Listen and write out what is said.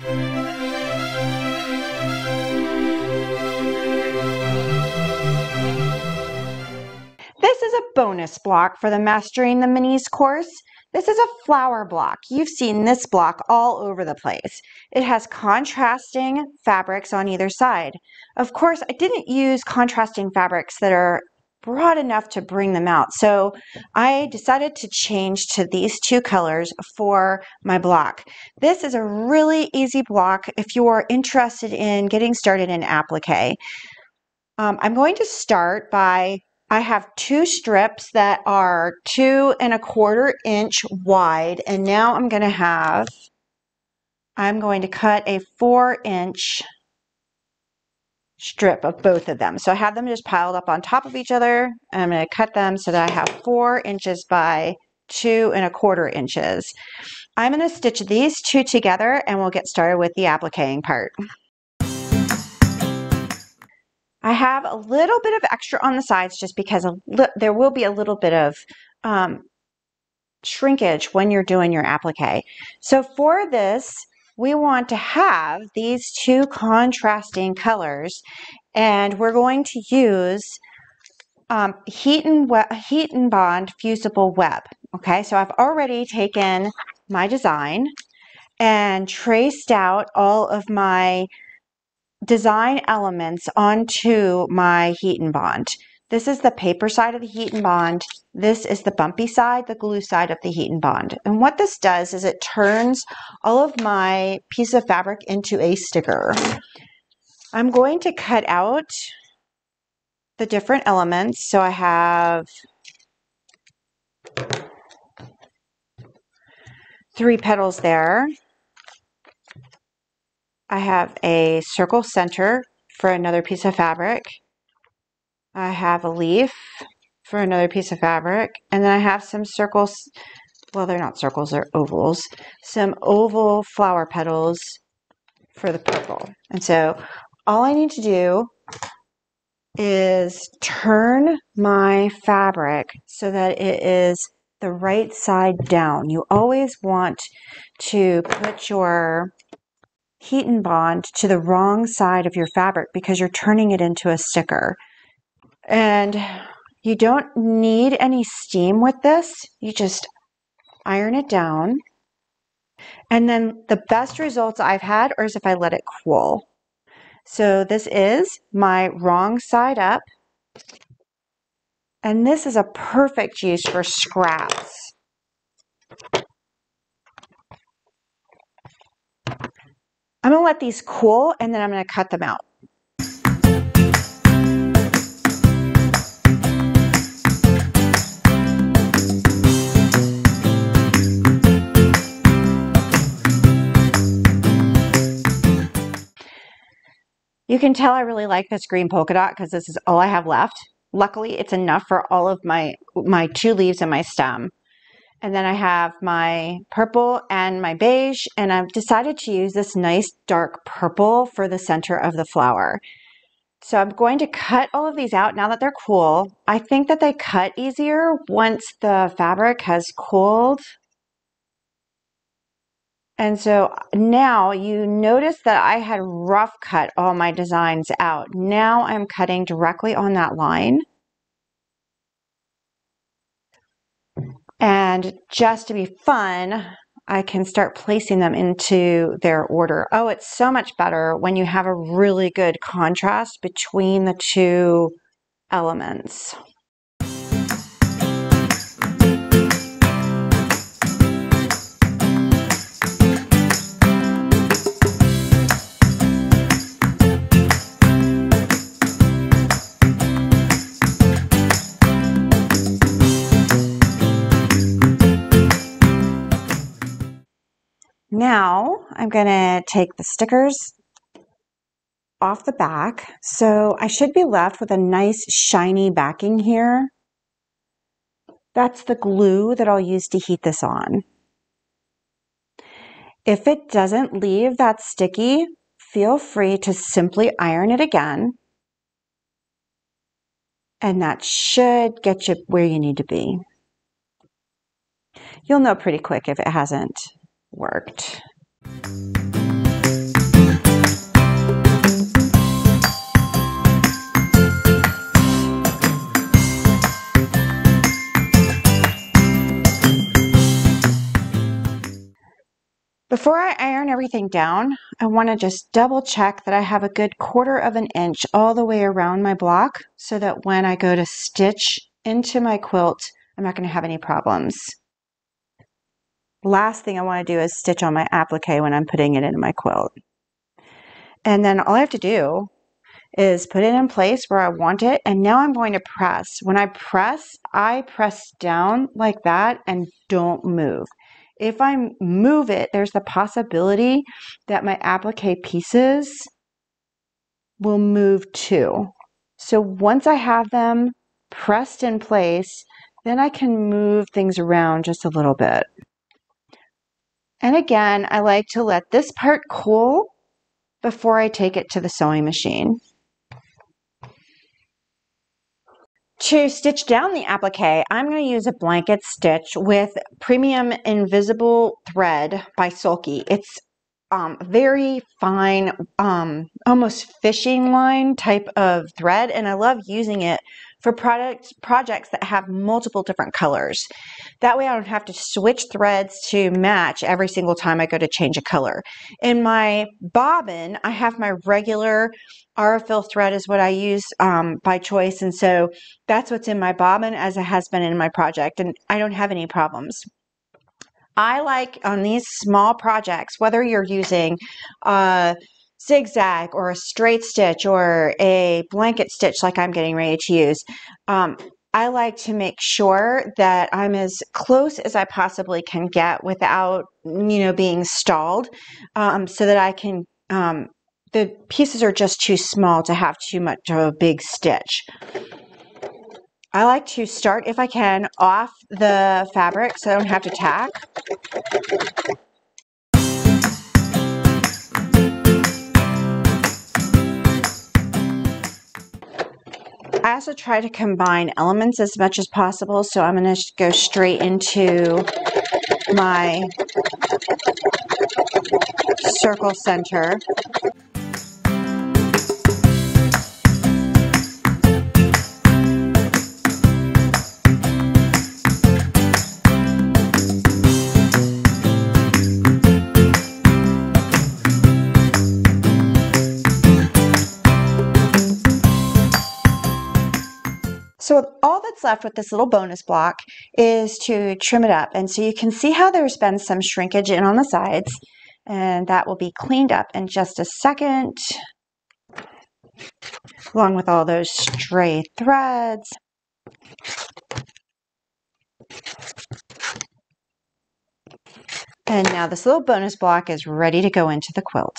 This is a bonus block for the Mastering the Minis course. This is a flower block. You've seen this block all over the place. It has contrasting fabrics on either side. Of course, I didn't use contrasting fabrics that are broad enough to bring them out. So I decided to change to these two colors for my block. This is a really easy block if you're interested in getting started in applique. Um, I'm going to start by I have two strips that are two and a quarter inch wide. And now I'm going to have, I'm going to cut a four inch strip of both of them. So I have them just piled up on top of each other. I'm going to cut them so that I have four inches by two and a quarter inches. I'm going to stitch these two together and we'll get started with the appliquing part. I have a little bit of extra on the sides just because there will be a little bit of um, shrinkage when you're doing your applique. So for this, we want to have these two contrasting colors and we're going to use um, heat, and heat and bond fusible web. Okay, so I've already taken my design and traced out all of my design elements onto my heat and bond. This is the paper side of the heat and bond. This is the bumpy side, the glue side of the heat and bond. And what this does is it turns all of my piece of fabric into a sticker. I'm going to cut out the different elements. So I have three petals there. I have a circle center for another piece of fabric. I have a leaf for another piece of fabric. And then I have some circles, well, they're not circles, they're ovals, some oval flower petals for the purple. And so all I need to do is turn my fabric so that it is the right side down. You always want to put your heat and bond to the wrong side of your fabric because you're turning it into a sticker. And you don't need any steam with this. You just iron it down. And then the best results I've had are if I let it cool. So this is my wrong side up. And this is a perfect use for scraps. I'm gonna let these cool and then I'm gonna cut them out. You can tell I really like this green polka dot because this is all I have left. Luckily, it's enough for all of my, my two leaves and my stem. And then I have my purple and my beige, and I've decided to use this nice dark purple for the center of the flower. So I'm going to cut all of these out now that they're cool. I think that they cut easier once the fabric has cooled. And so now you notice that I had rough cut all my designs out. Now I'm cutting directly on that line. And just to be fun, I can start placing them into their order. Oh, it's so much better when you have a really good contrast between the two elements. Now I'm going to take the stickers off the back. So I should be left with a nice shiny backing here. That's the glue that I'll use to heat this on. If it doesn't leave that sticky, feel free to simply iron it again. And that should get you where you need to be. You'll know pretty quick if it hasn't worked. Before I iron everything down, I want to just double check that I have a good quarter of an inch all the way around my block so that when I go to stitch into my quilt, I'm not going to have any problems. Last thing I want to do is stitch on my applique when I'm putting it in my quilt. And then all I have to do is put it in place where I want it. And now I'm going to press. When I press, I press down like that and don't move. If I move it, there's the possibility that my applique pieces will move too. So once I have them pressed in place, then I can move things around just a little bit. And again, I like to let this part cool before I take it to the sewing machine. To stitch down the applique, I'm going to use a blanket stitch with Premium Invisible Thread by Sulky. It's um, very fine, um, almost fishing line type of thread, and I love using it for products projects that have multiple different colors. That way I don't have to switch threads to match every single time I go to change a color. In my bobbin, I have my regular Aurifil thread is what I use um, by choice, and so that's what's in my bobbin as it has been in my project, and I don't have any problems. I like on these small projects, whether you're using uh, zigzag or a straight stitch or a blanket stitch like I'm getting ready to use, um, I like to make sure that I'm as close as I possibly can get without, you know, being stalled um, so that I can, um, the pieces are just too small to have too much of a big stitch. I like to start, if I can, off the fabric so I don't have to tack. I also try to combine elements as much as possible, so I'm going to go straight into my circle center. So all that's left with this little bonus block is to trim it up. And so you can see how there's been some shrinkage in on the sides and that will be cleaned up in just a second along with all those stray threads. And now this little bonus block is ready to go into the quilt.